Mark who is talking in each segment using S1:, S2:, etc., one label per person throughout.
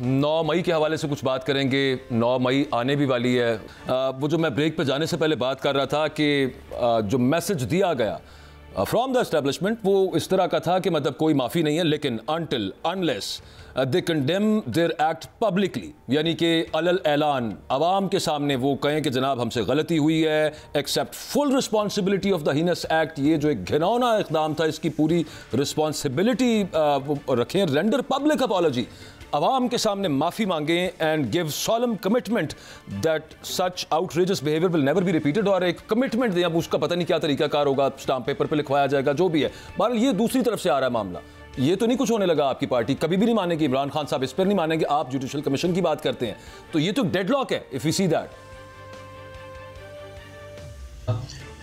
S1: नौ मई के हवाले से कुछ बात करेंगे। नौ मई आने भी वाली है। आ, वो जो मैं ब्रेक पर जाने से पहले बात कर रहा था कि आ, जो मैसेज दिया गया फ्रॉम द एस्टेब्लिशमेंट वो इस तरह का था कि मतलब कोई माफ़ी नहीं है लेकिन until unless they condemn their act publicly यानी कि अलल ऐलान आवाम के सामने वो कहें कि जनाब हमसे गलती हुई है accept full responsibility of the heinous act ये जो एक घिनौना इकदाम था इसकी पूरी रिस्पॉन्सिबिलिटी रखें रेंडर पब्लिक अपॉलोजी आवाम के सामने माफ़ी मांगें and give solemn commitment that such outrageous behaviour will never be repeated और एक कमिटमेंट दें अब उसका पता नहीं क्या तरीकाकार होगा स्टाम्प पेपर पर पे लिखवाया जाएगा जो भी है। बहरहाल ये दूसरी तरफ़ से आ रहा है मामला। ये तो नहीं कुछ होने लगा आपकी पार्टी। कभी भी नहीं मानेगी इमरान खान साहब इस पर नहीं मानेंगे। आप जुडिशल कमीशन की बात करते हैं। तो ये तो डेडलॉक है इफ़ यू सी दैट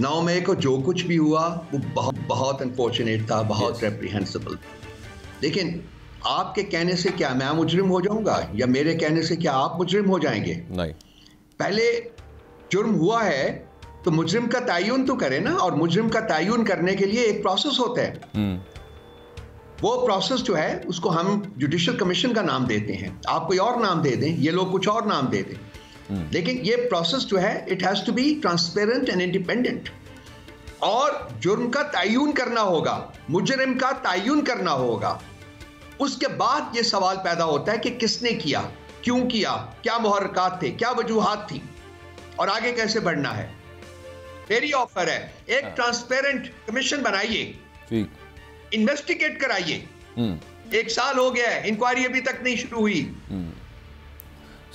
S2: नौ मई को जो कुछ भी हुआ वो बहुत बहुत अनफॉर्चुनेट था बहुत रेप्रीहेंसिबल लेकिन आपके कहने से क्या मैं मुजरिम हो जाऊँगा या मेरे कहने से क्या आप मुजरिम हो जाएँगे?
S1: नहीं।
S2: पहले जुर्म हुआ है तो मुजरिम का तयन तो करें ना और मुजरिम का तयन करने के लिए एक प्रोसेस होता है। वो प्रोसेस जो है उसको हम जुडिशल कमीशन का नाम देते हैं। आप कोई और नाम दे दें ये लोग कुछ और नाम दे दें। लेकिन ये प्रोसेस जो है it has to be transparent and independent और जुर्म का तयन करना होगा मुजरिम का तयन करना होगा। उसके बाद ये सवाल पैदा होता है कि किसने किया क्यों किया क्या मुहरकत थे क्या वजूहत थी और आगे कैसे बढ़ना है। मेरी ऑफ़र है एक ट्रांसपेरेंट कमीशन बनाइए। इन्वेस्टिगेट कराइए। एक साल हो गया है इंक्वायरी अभी तक नहीं शुरू हुई।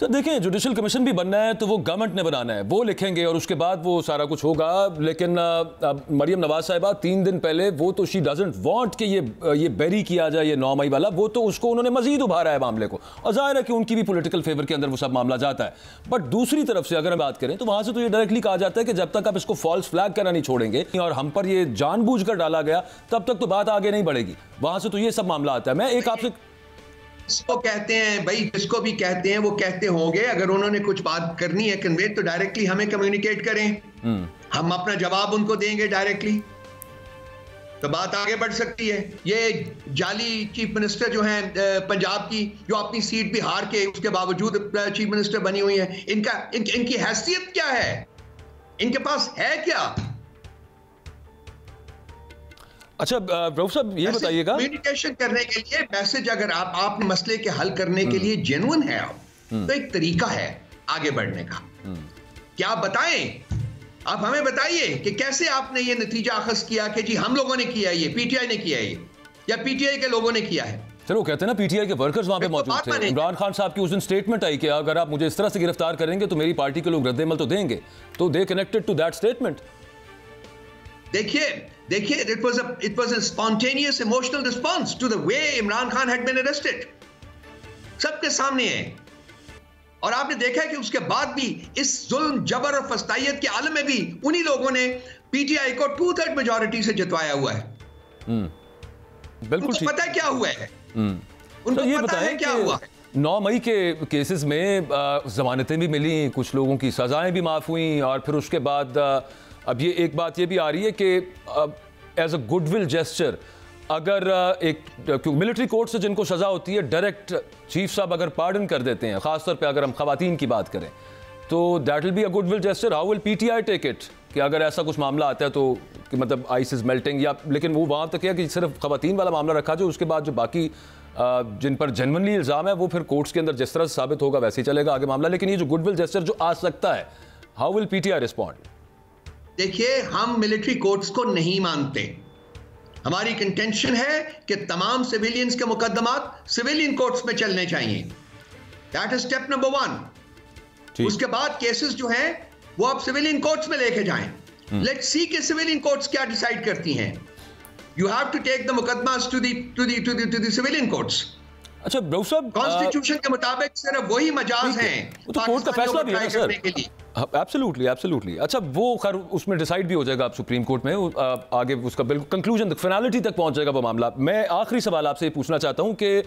S1: सर, देखें जुडिशल कमीशन भी बनना है तो वो गवर्नमेंट ने बनाना है। वो लिखेंगे और उसके बाद वो सारा कुछ होगा। लेकिन मरियम नवाज़ साहिबा, तीन दिन पहले वो तो शी डजेंट वांट कि ये ये बेरी किया जाए, ये नौ मई वाला। वो तो उसको उन्होंने मजीद उभारा है मामले को। और ज़ाहिर है कि उनकी भी पोलिटिकल फेवर के अंदर वो सब मामला जाता है। बट दूसरी तरफ़ से अगर हम बात करें तो वहाँ से तो ये डायरेक्टली कहा जाता है कि जब तक आप इसको फॉल्स फ्लैग करना नहीं छोड़ेंगे और हम पर ये जानबूझ डाला गया, तब तक तो बात आगे नहीं बढ़ेगी। वहाँ से तो ये सब मामला आता है। मैं एक आपसे
S2: जिसको कहते हैं भाई जिसको भी कहते हैं वो कहते होंगे। अगर उन्होंने कुछ बात करनी है कन्वे तो डायरेक्टली हमें कम्युनिकेट करें। हम्म। हम अपना जवाब उनको देंगे डायरेक्टली तो बात आगे बढ़ सकती है। ये जाली चीफ मिनिस्टर जो हैं पंजाब की जो अपनी सीट भी हार के उसके बावजूद चीफ मिनिस्टर बनी हुई है इनका इन, इनकी हैसियत क्या है? इनके पास है क्या?
S1: अच्छा प्रभु साहब ये बताइएगा।
S2: कम्युनिकेशन करने के लिए मैसेज अगर आप आप मसले के हल करने के लिए जेनुअन है आप हम्म। तो एक तरीका है आगे बढ़ने का। हम्म। क्या आप बताएँ? आप हमें बताइए कि कैसे आपने ये नतीजा अखज किया कि जी हम लोगों ने किया ये पीटीआई ने किया ये या पीटीआई के लोगों ने किया है?
S1: सर वो कहते हैं ना पीटीआई के वर्कर्स वहाँ पे मौजूद थे। इमरान खान साहब की उस दिन स्टेटमेंट आई कि अगर आप मुझे इस तरह से गिरफ़्तार करेंगे तो मेरी पार्टी के लोग रद्दमल तो देंगे। तो they connected to that statement
S2: देखिए देखिए it was it was a spontaneous emotional response to the way Imran Khan had been arrested सबके सामने है। और आपने देखा कि उसके बाद भी इस जुल्म जबर और फस्ताइत के आलम में भी उन्हीं लोगों ने पीटीआई को टू थर्ड मेजोरिटी से जितवाया हुआ है। हम्म। बिल्कुल पता है क्या हुआ है? हम्म। उनको तो ये पता है क्या हुआ है?
S1: नौ मई के केसेस में जमानतें भी मिली कुछ लोगों की सजाएँ भी माफ़ हुई और फिर उसके बाद अब ये एक बात ये भी आ रही है कि एज अ गुडविल जेस्चर अगर एक क्योंकि मिलिट्री कोर्ट से जिनको सज़ा होती है डायरेक्ट चीफ साहब अगर पार्डन कर देते हैं, ख़ासतौर पे अगर हम खातन की बात करें तो that will be a goodwill gesture how will P T I take it कि अगर ऐसा कुछ मामला आता है तो कि मतलब आइस इज़ मेल्टिंग या, लेकिन वो वहाँ तक है कि सिर्फ़ खातन वाला मामला रखा, जो उसके बाद जो बाकी जिन पर जनवनली इल्ज़ाम है, वो फिर कोर्ट्स के अंदर जिस तरह से साबित होगा, वैसे ही चलेगा आगे मामला। लेकिन ये जो गुडविल जेस्टर जो आ सकता है how will P T I respond
S2: देखिए हम मिलिट्री कोर्ट्स को नहीं मानते। हमारी कंटेंशन है कि तमाम सिविलियंस के मुकदमात सिविलियन कोर्ट्स में चलने चाहिए। That is step number one उसके बाद केसेस जो हैं वो आप सिविलियन कोर्ट्स में लेके जाएँ। लेट्स सी के सिविलियन कोर्ट्स क्या डिसाइड करती हैं। You have to take the मुकदमा to the to the to the civilian courts
S1: अच्छा ब्रो साहब
S2: कॉन्स्टिट्यूशन के मुताबिक सिर्फ़ वही मजाज हैं।
S1: तो कोर्ट का फैसला भी है ना सर? एब्सोल्युटली एब्सोल्युटली अच्छा वो खैर उसमें डिसाइड भी हो जाएगा आप सुप्रीम कोर्ट में आगे उसका बिल्कुल कंक्लूजन तक फिनालिटी तक पहुँच जाएगा वो मामला। मैं आखिरी सवाल आपसे पूछना चाहता हूँ कि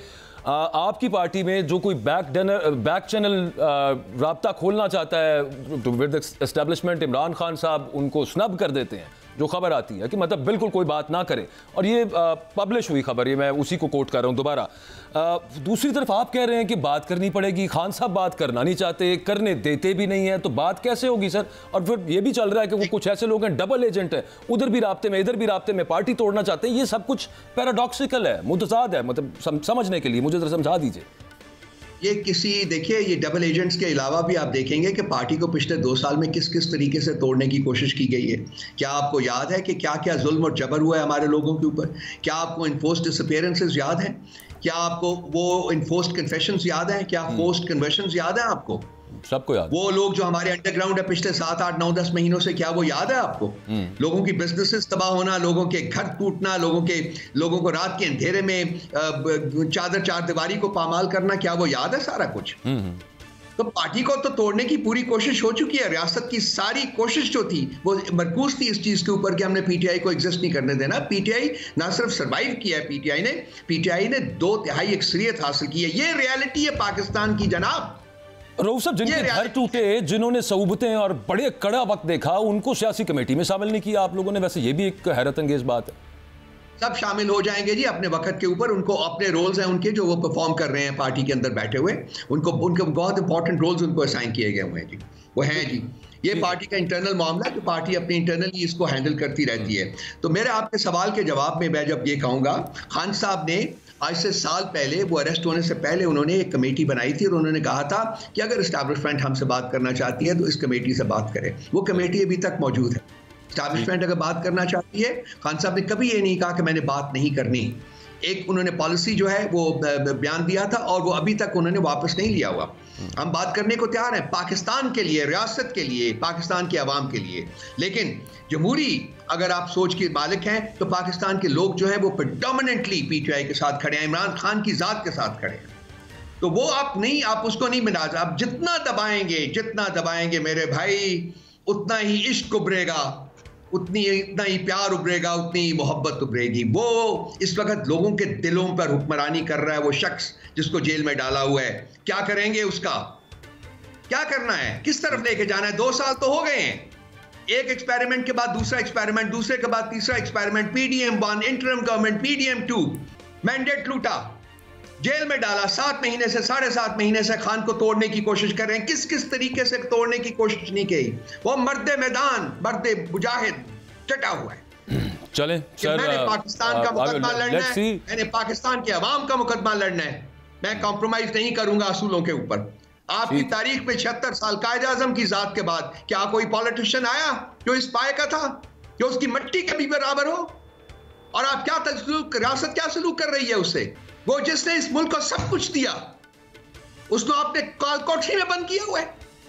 S1: आपकी पार्टी में जो कोई बैक डनर बैक चैनल रबता खोलना चाहता है विद एस्टेब्लिशमेंट इमरान खान साहब उनको स्नब कर देते हैं। जो खबर आती है कि मतलब बिल्कुल कोई बात ना करे। और ये पब्लिश हुई खबर, ये मैं उसी को कोट कर रहा हूँ दोबारा। दूसरी तरफ़ आप कह रहे हैं कि बात करनी पड़ेगी, खान साहब बात करना नहीं चाहते, करने देते भी नहीं है तो बात कैसे होगी सर? और फिर ये भी चल रहा है कि वो कुछ ऐसे लोग हैं डबल एजेंट है, उधर भी रबते में, इधर भी रबते में, पार्टी तोड़ना चाहते हैं, ये सब कुछ पैराडॉक्सिकल है, मुतजाद है मतलब समझने के लिए, मुझे जरा समझा दीजिए।
S2: ये किसी देखिए ये डबल एजेंट्स के अलावा भी आप देखेंगे कि पार्टी को पिछले दो साल में किस किस तरीके से तोड़ने की कोशिश की गई है। क्या आपको याद है कि क्या क्या जुल्म और जबर हुआ है हमारे लोगों के ऊपर? क्या आपको इन्फोर्स डिसअपेयरेंसेज याद हैं? क्या आपको वो इन्फोर्स्ड कन्फेशन याद हैं? क्या फोर्स्ड कन्वेशन कन्वर्शन याद हैं आपको?
S1: सबको याद
S2: वो लोग जो हमारे अंडरग्राउंड है पिछले सात आठ नौ दस महीनों से क्या वो याद है आपको? हम्म। लोगों की बिजनेसेस तबाह होना लोगों के घर टूटना लोगों के लोगों को रात के अंधेरे में चादर चार दीवारी को पामाल करना क्या वो याद है सारा कुछ? हम्म, हम्म। तो पार्टी को तो तोड़ने की पूरी कोशिश हो चुकी है। रियासत की सारी कोशिश जो थी वो मरकूज थी इस चीज़ के ऊपर कि हमने पीटीआई को एग्जिस्ट नहीं करने देना। पीटीआई ना सिर्फ़ सरवाइव किया है पीटीआई ने पीटीआई ने दो तिहाई अक्सरियत हासिल की है। ये रियलिटी है पाकिस्तान की जनाब।
S1: रोहू साहब जिनके घर टूटे जिन्होंने सऊबतें और बड़े कड़ा वक्त देखा उनको सियासी कमेटी में शामिल नहीं किया। आप लोगों ने वैसे ये भी एक हैरत अंगेज बात है।
S2: सब शामिल हो जाएँगे जी अपने वक्त के ऊपर। उनको अपने रोल्स हैं उनके जो वो परफॉर्म कर रहे हैं पार्टी के अंदर बैठे हुए। उनको उनके बहुत इंपॉर्टेंट रोल्स उनको असाइन किए गए हुए हैं जी। वो हैं जी। ये पार्टी का इंटरनल मामला जो पार्टी अपनी इंटरनली इसको हैंडल करती रहती है। तो मेरे आपके सवाल के जवाब में मैं जब ये कहूँगा खान साहब ने आज से साल पहले वो अरेस्ट होने से पहले उन्होंने एक कमेटी बनाई थी और उन्होंने कहा था कि अगर इस्टेब्लिशमेंट हमसे बात करना चाहती है तो इस कमेटी से बात करें। वो कमेटी अभी तक मौजूद है। इस्टेब्लिशमेंट अगर बात करना चाहती है, खान साहब ने कभी ये नहीं कहा कि मैंने बात नहीं करनी। एक उन्होंने पॉलिसी जो है, वो बयान दिया था और वो अभी तक उन्होंने वापस नहीं लिया हुआ। हम बात करने को तैयार हैं, पाकिस्तान के लिए, रियासत के लिए, पाकिस्तान के अवाम के लिए। लेकिन जमहूरी, अगर आप सोच के मालिक हैं तो पाकिस्तान के लोग जो है, वो प्रिडोमिनेंटली पीटीआई के साथ खड़े हैं, इमरान खान की जात के साथ खड़े हैं। तो वो आप नहीं, आप उसको नहीं मिला, आप जितना दबाएँगे जितना दबाएँगे मेरे भाई, उतना ही इश्क उभरेगा। उतनी इतना ही प्यार उभरेगा, उतनी ही मोहब्बत उभरेगी। वो इस वक्त लोगों के दिलों पर हुक्मरानी कर रहा है, वो शख्स जिसको जेल में डाला हुआ है। क्या करेंगे उसका? क्या करना है? किस तरफ़ लेके जाना है? दो साल तो हो गए हैं। एक एक्सपेरिमेंट के बाद दूसरा एक्सपेरिमेंट दूसरे के बाद तीसरा experiment PDM one interim government PDM two mandate लूटा। जेल में डाला सात महीने से साढ़े सात महीने से खान को तोड़ने की कोशिश कर रहे हैं। किस किस तरीके से तोड़ने की कोशिश नहीं की? वो मर्द मैदान मर्द मुजाहिद चटा हुआ है।
S1: चले सर
S2: मैंने पाकिस्तान का मुकदमा लड़ना है मैंने पाकिस्तान के अवाम का मुकदमा लड़ना है। मैं कॉम्प्रोमाइज नहीं करूँगा असूलों के ऊपर। आपकी तारीख में छिहत्तर साल कायद आज़म की जात के बाद क्या कोई पॉलिटिशियन आया जो इस पाए का था? जो उसकी मट्टी के भी बराबर हो? और आप क्या सलूक रियासत क्या सलूक कर रही है उससे वो जिसने इस मुल्क को सब कुछ दिया उसको आपने कोठरी में बंद किया हुआ है।